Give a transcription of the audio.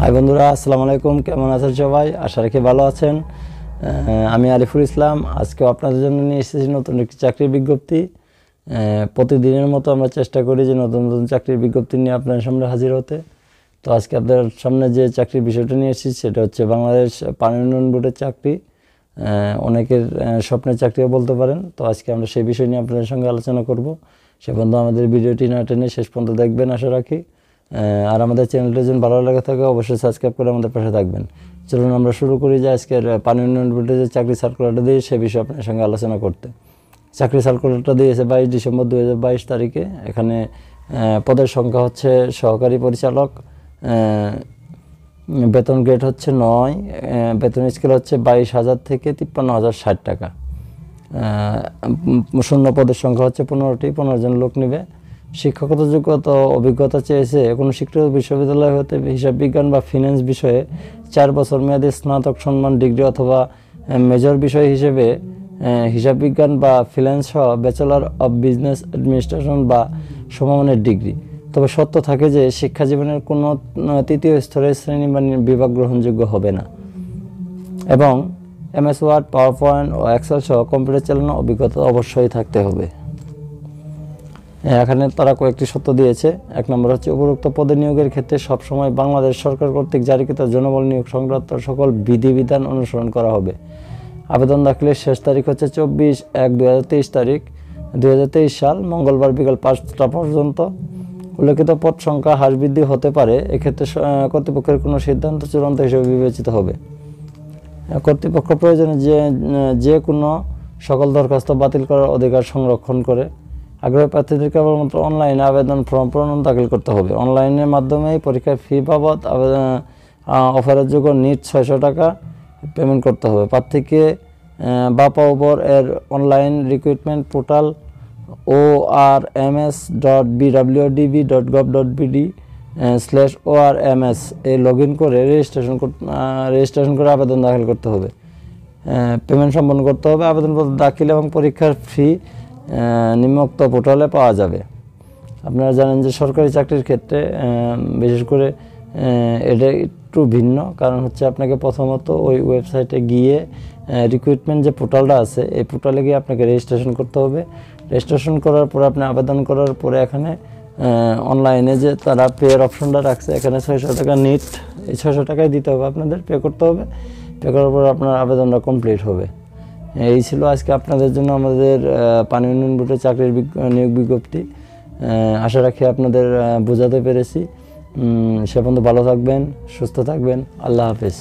High বন্ধুরা, আসসালামু আলাইকুম। কেমন আছেন সবাই? আশা রাখি ভালো আছেন। আমি আরিফুল ইসলাম। আজকে আপনাদের জন্য নিয়ে এসেছি নতুন একটি চাকরির বিজ্ঞপ্তি। প্রতিদিনের মতো আমরা চেষ্টা করি যে নতুন নতুন চাকরির বিজ্ঞপ্তি নিয়ে আপনার সামনে হাজির হতে। তো আজকে আপনার সামনে যে চাকরির বিষয়টা নিয়ে এসেছি, সেটা হচ্ছে বাংলাদেশ পানি উন্নয়ন বোর্ডের চাকরি। অনেকের স্বপ্নের চাকরিও বলতে পারেন। তো আজকে আমরা সেই বিষয় নিয়ে আপনাদের সঙ্গে আলোচনা করব। সে পর্যন্ত আমাদের ভিডিওটি না টেনে শেষ পর্যন্ত দেখবেন, আশা রাখি। আর আমাদের চ্যানেলটি যদি ভালো লাগে থাকে, অবশ্যই সাবস্ক্রাইব করে আমাদের পাশে থাকবেন। চলুন আমরা শুরু করি যে আজকের পানি উন্নয়ন বোর্ডের যে চাকরি সার্কুলারটা দিয়ে সে বিষয়ে আপনার সঙ্গে আলোচনা করতে। চাকরি সার্কুলারটা দিয়েছে বাইশ ডিসেম্বর দু হাজার বাইশ তারিখে। এখানে পদের সংখ্যা হচ্ছে সহকারী পরিচালক বেতন গ্রেড হচ্ছে নয় বেতন স্কেল হচ্ছে বাইশ হাজার থেকে তিপ্পান্ন হাজার ষাট টাকা। শূন্য পদের সংখ্যা হচ্ছে পনেরোটি, পনেরো জন লোক নেবে। শিক্ষাগত যোগ্যতা অভিজ্ঞতা চেয়েছে কোনো শিক্ষিত বিশ্ববিদ্যালয় হতে হিসাব বিজ্ঞান বা ফিন্যান্স বিষয়ে চার বছর মেয়াদী স্নাতক সম্মান ডিগ্রি অথবা মেজর বিষয় হিসেবে হিসাব বিজ্ঞান বা ফিন্যান্স সহ ব্যাচেলর অব বিজনেস অ্যাডমিনিস্ট্রেশন বা সমমানের ডিগ্রি। তবে সত্য থাকে যে শিক্ষা জীবনের কোনো তৃতীয় স্তরের শ্রেণি বা বিভাগ গ্রহণযোগ্য হবে না। এবং এমএস ওয়ার্ড পাওয়ার পয়েন্ট ও এক্সেল সহ কম্পিউটার চালানোর অভিজ্ঞতা অবশ্যই থাকতে হবে। এখানে তারা কয়েকটি সত্য দিয়েছে। এক নম্বর হচ্ছে, উপরোক্ত পদে নিয়োগের ক্ষেত্রে সবসময় বাংলাদেশ সরকার কর্তৃক জারিকৃত জনবল নিয়োগ সংক্রান্ত সকল বিধিবিধান অনুসরণ করা হবে। আবেদন দাখিলের শেষ তারিখ হচ্ছে চব্বিশ এক দু তারিখ। দুহাজার তেইশ সাল, মঙ্গলবার বিকাল পাঁচটা পর্যন্ত। উল্লেখিত পদ সংখ্যা হ্রাস বৃদ্ধি হতে পারে, এক্ষেত্রে কর্তৃপক্ষের কোনো সিদ্ধান্ত চূড়ান্ত হিসেবে বিবেচিত হবে। কর্তৃপক্ষ প্রয়োজনে যে যে কোনো সকল দরখাস্ত বাতিল করার অধিকার সংরক্ষণ করে। আগ্রহী প্রার্থীদের কেবলমাত্র অনলাইনে আবেদন ফর্ম পূরণ দাখিল করতে হবে। অনলাইনের মাধ্যমেই পরীক্ষার ফি বাবদ আবেদন অফারের যোগ্য নিট ছয়শো টাকা পেমেন্ট করতে হবে। প্রার্থীকে বাপা উবর এর online recruitment portal O R M S dot BWDB dot gov dot BD slash O R M S A log in করে রেজিস্ট্রেশন রেজিস্ট্রেশন করে আবেদন দাখিল করতে হবে। পেমেন্ট সম্পন্ন করতে হবে। আবেদনপত্র দাখিল এবং পরীক্ষার ফি নিম্নোক্ত পোর্টালে পাওয়া যাবে। আপনারা জানেন যে সরকারি চাকরির ক্ষেত্রে বিশেষ করে এটা একটু ভিন্ন। কারণ হচ্ছে আপনাকে প্রথমত ওই ওয়েবসাইটে গিয়ে রিক্রুটমেন্ট যে পোর্টালটা আছে, এই পোর্টালে গিয়ে আপনাকে রেজিস্ট্রেশন করতে হবে। রেজিস্ট্রেশন করার পরে, আপনি আবেদন করার পরে এখানে অনলাইনে যে তারা পেয়ের অপশনটা রাখছে, এখানে ছয়শো টাকা নিট এই ছয়শো টাকাই দিতে হবে আপনাদের পে করতে হবে। পে করার পর আপনার আবেদনটা কমপ্লিট হবে। এই ছিল আজকে আপনাদের জন্য আমাদের পানি উন্নয়ন বোর্ডের চাকরির নিয়োগ বিজ্ঞপ্তি। আশা রাখি আপনাদের বোঝাতে পেরেছি। সে পর্যন্ত ভালো থাকবেন, সুস্থ থাকবেন। আল্লাহ হাফেজ।